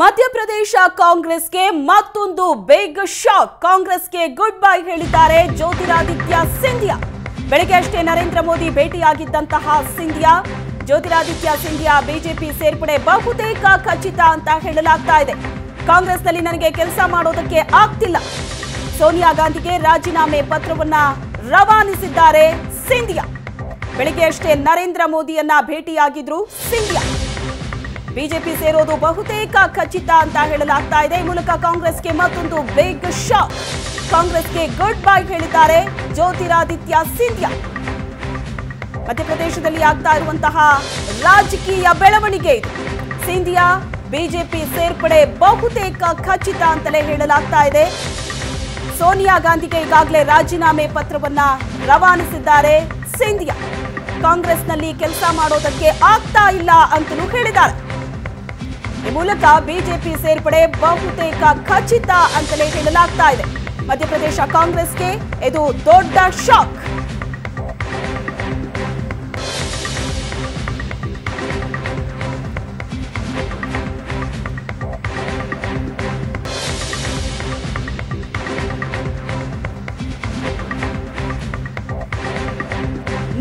ಮಧ್ಯಪ್ರದೇಶ ಕಾಂಗ್ರೆಸ್ಗೆ ಮತ್ತೊಂದು big shock ಕಾಂಗ್ರೆಸ್ಗೆ ಗುಡ್ ಬೈ ಹೇಳಿದ್ದಾರೆ ಜ್ಯೋತಿರಾದಿತ್ಯ ಸಿಂಧಿಯಾ. ಬೆಳಗ್ಗೆ ಅಷ್ಟೇ ನರೇಂದ್ರ ಮೋದಿ ಭೇಟಿಯಾಗಿದ್ದಂತಹ ಸಿಂಧಿಯಾ. ಜ್ಯೋತಿರಾದಿತ್ಯ ಸಿಂಧಿಯಾ ಬಿಜೆಪಿ ಸೇರ್ಪಡೆ ಬಹುತೇಕ ಖಚಿತ ಅಂತ ಹೇಳಲಾಗ್ತಾ ಇದೆ. ಕಾಂಗ್ರೆಸ್ನಲ್ಲಿ ನನಗೆ ಕೆಲಸ ಮಾಡೋದಕ್ಕೆ ಆಗ್ತಿಲ್ಲ. ಸೋನಿಯಾ ಗಾಂಧಿಗೆ ರಾಜೀನಾಮೆ ಪತ್ರವನ್ನ ರವಾನಿಸಿದ್ದಾರೆ ಸಿಂಧಿಯಾ. ಬೆಳಗ್ಗೆ ಅಷ್ಟೇ ನರೇಂದ್ರ ಮೋದಿಯನ್ನ ಭೇಟಿಯಾಗಿದ್ರು ಸಿಂಧಿಯಾ. ಬಿಜೆಪಿ ಸೇರೋದು ಬಹುತೇಕ ಖಚಿತ ಅಂತ ಹೇಳಲಾಗ್ತಾ ಇದೆ. ಈ ಮೂಲಕ ಕಾಂಗ್ರೆಸ್ಗೆ ಮತ್ತೊಂದು ಬಿಗ್ ಶಾಕ್ ಕಾಂಗ್ರೆಸ್ಗೆ ಗುಡ್ ಬೈ ಹೇಳಿದ್ದಾರೆ ಜ್ಯೋತಿರಾದಿತ್ಯ ಸಿಂಧ್ಯಾ. ಮಧ್ಯಪ್ರದೇಶದಲ್ಲಿ ಆಗ್ತಾ ಇರುವಂತಹ ರಾಜಕೀಯ ಬೆಳವಣಿಗೆ ಇದು. ಸಿಂಧಿಯಾ ಬಿಜೆಪಿ ಸೇರ್ಪಡೆ ಬಹುತೇಕ ಖಚಿತ ಅಂತಲೇ ಹೇಳಲಾಗ್ತಾ ಇದೆ. ಸೋನಿಯಾ ಗಾಂಧಿಗೆ ಈಗಾಗಲೇ ರಾಜೀನಾಮೆ ಪತ್ರವನ್ನ ರವಾನಿಸಿದ್ದಾರೆ ಸಿಂಧಿಯಾ. ಕಾಂಗ್ರೆಸ್ನಲ್ಲಿ ಕೆಲಸ ಮಾಡೋದಕ್ಕೆ ಆಗ್ತಾ ಇಲ್ಲ ಅಂತಲೂ ಹೇಳಿದ್ದಾರೆ. ಈ ಮೂಲಕ ಬಿಜೆಪಿ ಸೇರ್ಪಡೆ ಬಹುತೇಕ ಖಚಿತ ಅಂತಲೇ ಹೇಳಲಾಗ್ತಾ ಇದೆ. ಮಧ್ಯಪ್ರದೇಶ ಕಾಂಗ್ರೆಸ್ಗೆ ಇದು ದೊಡ್ಡ ಶಾಕ್.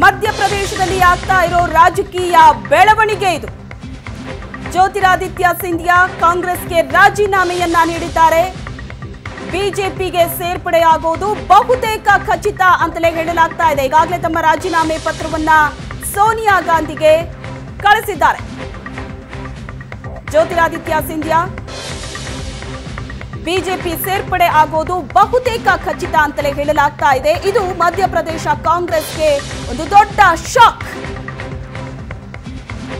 ಮಧ್ಯಪ್ರದೇಶದಲ್ಲಿ ಆಗ್ತಾ ಇರೋ ರಾಜಕೀಯ ಬೆಳವಣಿಗೆ ಇದು. ಜ್ಯೋತಿರಾದಿತ್ಯ ಸಿಂಧಿಯಾ ಕಾಂಗ್ರೆಸ್ಗೆ ರಾಜೀನಾಮೆಯನ್ನ ನೀಡಿದ್ದಾರೆ. ಬಿಜೆಪಿಗೆ ಸೇರ್ಪಡೆಯಾಗೋದು ಬಹುತೇಕ ಖಚಿತ ಅಂತಲೇ ಹೇಳಲಾಗ್ತಾ ಇದೆ. ಈಗಾಗಲೇ ತಮ್ಮ ರಾಜೀನಾಮೆ ಪತ್ರವನ್ನ ಸೋನಿಯಾ ಗಾಂಧಿಗೆ ಕಳಿಸಿದ್ದಾರೆ. ಜ್ಯೋತಿರಾದಿತ್ಯ ಸಿಂಧಿಯಾ, ಬಿಜೆಪಿ ಸೇರ್ಪಡೆ ಆಗೋದು ಬಹುತೇಕ ಖಚಿತ ಅಂತಲೇ ಹೇಳಲಾಗ್ತಾ ಇದೆ. ಇದು ಮಧ್ಯಪ್ರದೇಶ ಕಾಂಗ್ರೆಸ್ಗೆ ಒಂದು ದೊಡ್ಡ ಶಾಕ್.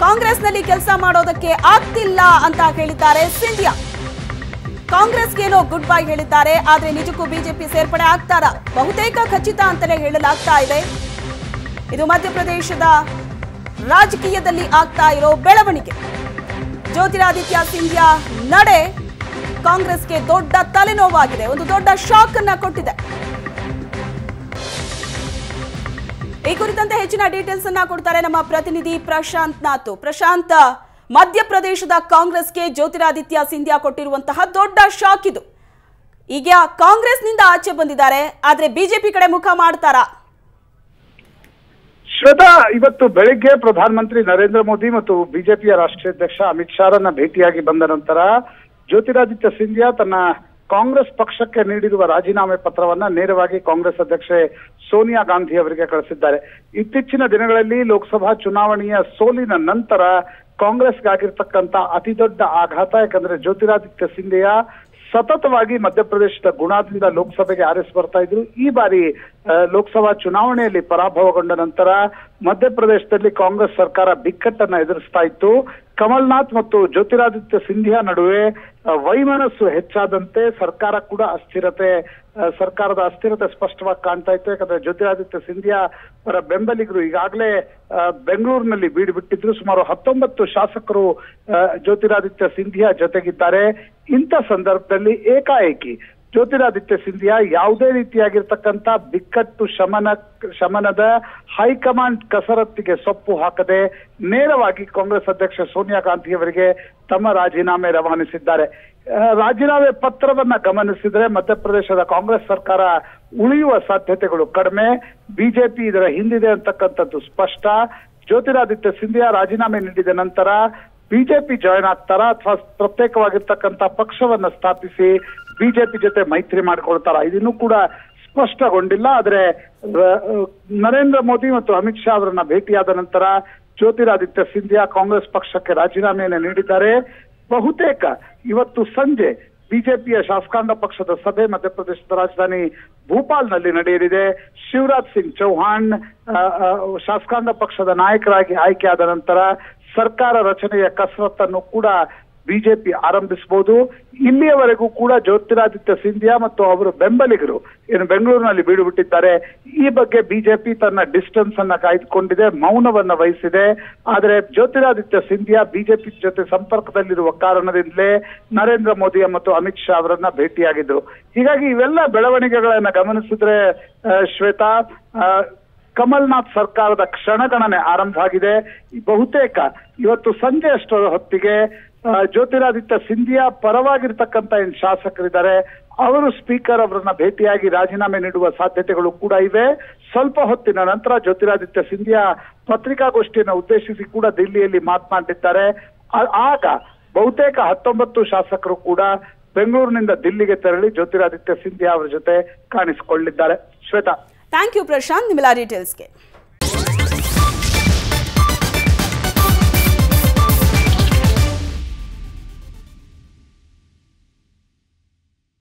ಕಾಂಗ್ರೆಸ್ನಲ್ಲಿ ಕೆಲಸ ಮಾಡೋದಕ್ಕೆ ಆಗ್ತಿಲ್ಲ ಅಂತ ಹೇಳಿದ್ದಾರೆ ಸಿಂಧಿಯಾ. ಕಾಂಗ್ರೆಸ್ಗೇನೋ ಗುಡ್ ಬೈ ಹೇಳಿದ್ದಾರೆ, ಆದ್ರೆ ನಿಜಕ್ಕೂ ಬಿಜೆಪಿ ಸೇರ್ಪಡೆ ಆಗ್ತಾರ? ಬಹುತೇಕ ಖಚಿತ ಅಂತಲೇ ಹೇಳಲಾಗ್ತಾ ಇದೆ. ಇದು ಮಧ್ಯಪ್ರದೇಶದ ರಾಜಕೀಯದಲ್ಲಿ ಆಗ್ತಾ ಇರೋ ಬೆಳವಣಿಗೆ. ಜ್ಯೋತಿರಾದಿತ್ಯ ಸಿಂಧಿಯಾ ನಡೆ ಕಾಂಗ್ರೆಸ್ಗೆ ದೊಡ್ಡ ತಲೆನೋವಾಗಿದೆ, ಒಂದು ದೊಡ್ಡ ಶಾಕ್ ಅನ್ನ ಕೊಟ್ಟಿದೆ. ಈ ಕುರಿತಂತೆ ಹೆಚ್ಚಿನ ಡೀಟೇಲ್ಸ್ ಅನ್ನ ಕೊಡ್ತಾರೆ ನಮ್ಮ ಪ್ರತಿನಿಧಿ ಪ್ರಶಾಂತ್ ನಾಥ್. ಪ್ರಶಾಂತ್, ಮಧ್ಯಪ್ರದೇಶದ ಕಾಂಗ್ರೆಸ್ಗೆ ಜ್ಯೋತಿರಾದಿತ್ಯ ಸಿಂಧಿಯಾ ಕೊಟ್ಟಿರುವಂತಹ ದೊಡ್ಡ ಶಾಕ್ ಇದು. ಈಗ ಕಾಂಗ್ರೆಸ್ನಿಂದ ಆಚೆ ಬಂದಿದ್ದಾರೆ, ಆದ್ರೆ ಬಿಜೆಪಿ ಕಡೆ ಮುಖ ಮಾಡ್ತಾರಾ? ಶ್ವೇತಾ, ಇವತ್ತು ಬೆಳಿಗ್ಗೆ ಪ್ರಧಾನಮಂತ್ರಿ ನರೇಂದ್ರ ಮೋದಿ ಮತ್ತು ಬಿಜೆಪಿಯ ರಾಷ್ಟ್ರೀಯ ಅಧ್ಯಕ್ಷ ಅಮಿತ್ ಶಾರನ್ನ ಭೇಟಿಯಾಗಿ ಬಂದ ನಂತರ ಜ್ಯೋತಿರಾದಿತ್ಯ ಸಿಂಧಿಯಾ ತನ್ನ ಕಾಂಗ್ರೆಸ್ ಪಕ್ಷಕ್ಕೆ ನೀಡಿರುವ ರಾಜೀನಾಮೆ ಪತ್ರವನ್ನ ನೇರವಾಗಿ ಕಾಂಗ್ರೆಸ್ ಅಧ್ಯಕ್ಷೆ ಸೋನಿಯಾ ಗಾಂಧಿ ಅವರಿಗೆ ಕಳಿಸಿದ್ದಾರೆ. ಇತ್ತೀಚಿನ ದಿನಗಳಲ್ಲಿ ಲೋಕಸಭಾ ಚುನಾವಣೆಯ ಸೋಲಿನ ನಂತರ ಕಾಂಗ್ರೆಸ್ಗಾಗಿರ್ತಕ್ಕಂಥ ಅತಿ ದೊಡ್ಡ ಆಘಾತ, ಯಾಕಂದ್ರೆ ಜ್ಯೋತಿರಾದಿತ್ಯ ಸಿಂಧಿಯಾ ಸತತವಾಗಿ ಮಧ್ಯಪ್ರದೇಶದ ಗುಣಾದಿಂದ ಲೋಕಸಭೆಗೆ ಆರಿಸಿ ಬರ್ತಾ ಇದ್ರು. ಈ ಬಾರಿ ಲೋಕಸಭಾ ಚುನಾವಣೆಯಲ್ಲಿ ಪರಾಭವಗೊಂಡ ನಂತರ ಮಧ್ಯಪ್ರದೇಶದಲ್ಲಿ ಕಾಂಗ್ರೆಸ್ ಸರ್ಕಾರ ಬಿಕ್ಕಟ್ಟನ್ನ ಎದುರಿಸ್ತಾ ಇತ್ತು. ಕಮಲ್ನಾಥ್ ಮತ್ತು ಜ್ಯೋತಿರಾದಿತ್ಯ ಸಿಂಧಿಯಾ ನಡುವೆ ವೈಮನಸ್ಸು ಹೆಚ್ಚಾದಂತೆ ಸರ್ಕಾರ ಕೂಡ ಅಸ್ಥಿರತೆ ಸರ್ಕಾರದ ಅಸ್ಥಿರತೆ ಸ್ಪಷ್ಟವಾಗಿ ಕಾಣ್ತಾ ಇತ್ತು. ಯಾಕಂದ್ರೆ ಜ್ಯೋತಿರಾದಿತ್ಯ ಸಿಂಧಿಯಾ ಅವರ ಬೆಂಬಲಿಗರು ಈಗಾಗಲೇ ಬೆಂಗಳೂರಿನಲ್ಲಿ ಬೀಡು ಬಿಟ್ಟಿದ್ರು. ಸುಮಾರು ಹತ್ತೊಂಬತ್ತು ಶಾಸಕರು ಜ್ಯೋತಿರಾದಿತ್ಯ ಸಿಂಧಿಯಾ ಜೊತೆಗಿದ್ದಾರೆ. ಇಂಥ ಸಂದರ್ಭದಲ್ಲಿ ಏಕಾಏಕಿ ಜ್ಯೋತಿರಾದಿತ್ಯ ಸಿಂಧಿಯಾ ಯಾವುದೇ ರೀತಿಯಾಗಿರ್ತಕ್ಕಂಥ ಬಿಕ್ಕಟ್ಟು ಶಮನ, ಶಮನದ ಹೈಕಮಾಂಡ್ ಕಸರತ್ತಿಗೆ ಸೊಪ್ಪು ಹಾಕದೆ ನೇರವಾಗಿ ಕಾಂಗ್ರೆಸ್ ಅಧ್ಯಕ್ಷ ಸೋನಿಯಾ ಗಾಂಧಿ ಅವರಿಗೆ ತಮ್ಮ ರಾಜೀನಾಮೆ ರವಾನಿಸಿದ್ದಾರೆ. ರಾಜೀನಾಮೆ ಪತ್ರವನ್ನ ಗಮನಿಸಿದ್ರೆ ಮಧ್ಯಪ್ರದೇಶದ ಕಾಂಗ್ರೆಸ್ ಸರ್ಕಾರ ಉಳಿಯುವ ಸಾಧ್ಯತೆಗಳು ಕಡಿಮೆ, ಬಿಜೆಪಿ ಇದರ ಹಿಂದಿದೆ ಅಂತಕ್ಕಂಥದ್ದು ಸ್ಪಷ್ಟ. ಜ್ಯೋತಿರಾದಿತ್ಯ ಸಿಂಧಿಯಾ ರಾಜೀನಾಮೆ ನೀಡಿದ ನಂತರ ಬಿಜೆಪಿ ಜಾಯ್ನ್ ಆಗ್ತಾರಾ ಅಥವಾ ಪ್ರತ್ಯೇಕವಾಗಿರ್ತಕ್ಕಂಥ ಪಕ್ಷವನ್ನ ಸ್ಥಾಪಿಸಿ ಬಿಜೆಪಿ ಜೊತೆ ಮೈತ್ರಿ ಮಾಡ್ಕೊಳ್ತಾರ? ಇದನ್ನು ಕೂಡ ಸ್ಪಷ್ಟಗೊಂಡಿಲ್ಲ. ಆದ್ರೆ ನರೇಂದ್ರ ಮೋದಿ ಮತ್ತು ಅಮಿತ್ ಶಾ ಅವರನ್ನ ಭೇಟಿಯಾದ ನಂತರ ಜ್ಯೋತಿರಾದಿತ್ಯ ಸಿಂಧಿಯಾ ಕಾಂಗ್ರೆಸ್ ಪಕ್ಷಕ್ಕೆ ರಾಜೀನಾಮೆಯನ್ನು ನೀಡಿದ್ದಾರೆ. ಬಹುತೇಕ ಇವತ್ತು ಸಂಜೆ ಬಿಜೆಪಿಯ ಶಾಸಕಾಂಗ ಪಕ್ಷದ ಸಭೆ ಮಧ್ಯಪ್ರದೇಶದ ರಾಜಧಾನಿ ಭೂಪಾಲ್ನಲ್ಲಿ ನಡೆಯಲಿದೆ. ಶಿವರಾಜ್ ಸಿಂಗ್ ಚೌಹಾಣ್ ಶಾಸಕಾಂಗ ಪಕ್ಷದ ನಾಯಕರಾಗಿ ಆಯ್ಕೆಯಾದ ನಂತರ ಸರ್ಕಾರ ರಚನೆಯ ಕಸರತ್ತನ್ನು ಕೂಡ ಬಿಜೆಪಿ ಆರಂಭಿಸಬಹುದು. ಇಲ್ಲಿಯವರೆಗೂ ಕೂಡ ಜ್ಯೋತಿರಾದಿತ್ಯ ಸಿಂಧಿಯಾ ಮತ್ತು ಅವರ ಬೆಂಬಲಿಗರು ಏನು ಬೆಂಗಳೂರಿನಲ್ಲಿ ಬೀಡು ಬಿಟ್ಟಿದ್ದಾರೆ. ಈ ಬಗ್ಗೆ ಬಿಜೆಪಿ ತನ್ನ ಡಿಸ್ಟೆನ್ಸ್ ಅನ್ನ ಕಾಯ್ದುಕೊಂಡಿದೆ, ಮೌನವನ್ನ ವಹಿಸಿದೆ. ಆದರೆ ಜ್ಯೋತಿರಾದಿತ್ಯ ಸಿಂಧಿಯಾ ಬಿಜೆಪಿ ಜೊತೆ ಸಂಪರ್ಕದಲ್ಲಿರುವ ಕಾರಣದಿಂದಲೇ ನರೇಂದ್ರ ಮೋದಿ ಮತ್ತು ಅಮಿತ್ ಶಾ ಅವರನ್ನ ಭೇಟಿಯಾಗಿದ್ರು. ಹೀಗಾಗಿ ಇವೆಲ್ಲ ಬೆಳವಣಿಗೆಗಳನ್ನ ಗಮನಿಸಿದ್ರೆ ಶ್ವೇತಾ ಕಮಲ್ನಾಥ್ ಸರ್ಕಾರದ ಕ್ಷಣಗಣನೆ ಆರಂಭ ಆಗಿದೆ. ಬಹುತೇಕ ಇವತ್ತು ಸಂಜೆ ಅಷ್ಟರ ಹೊತ್ತಿಗೆ ಜ್ಯೋತಿರಾದಿತ್ಯ ಸಿಂಧಿಯಾ ಪರವಾಗಿರ್ತಕ್ಕಂಥ ಏನು ಶಾಸಕರಿದ್ದಾರೆ, ಅವರು ಸ್ಪೀಕರ್ ಅವರನ್ನ ಭೇಟಿಯಾಗಿ ರಾಜೀನಾಮೆ ನೀಡುವ ಸಾಧ್ಯತೆಗಳು ಕೂಡ ಇವೆ. ಸ್ವಲ್ಪ ಹೊತ್ತಿನ ನಂತರ ಜ್ಯೋತಿರಾದಿತ್ಯ ಸಿಂಧಿಯಾ ಪತ್ರಿಕಾಗೋಷ್ಠಿಯನ್ನು ಉದ್ದೇಶಿಸಿ ಕೂಡ ದಿಲ್ಲಿಯಲ್ಲಿ ಮಾತನಾಡಿದ್ದಾರೆ ಆಗ ಬಹುತೇಕ ಹತ್ತೊಂಬತ್ತು ಶಾಸಕರು ಕೂಡ ಬೆಂಗಳೂರಿನಿಂದ ದಿಲ್ಲಿಗೆ ತೆರಳಿ ಜ್ಯೋತಿರಾದಿತ್ಯ ಸಿಂಧಿಯಾ ಅವರ ಜೊತೆ ಕಾಣಿಸಿಕೊಳ್ಳಿದ್ದಾರೆ. ಶ್ವೇತಾ. ಥ್ಯಾಂಕ್ ಯು ಪ್ರಶಾಂತ್ ನಿಮ್ಮೆಲ್ಲ ಡೀಟೇಲ್ಸ್ಗೆ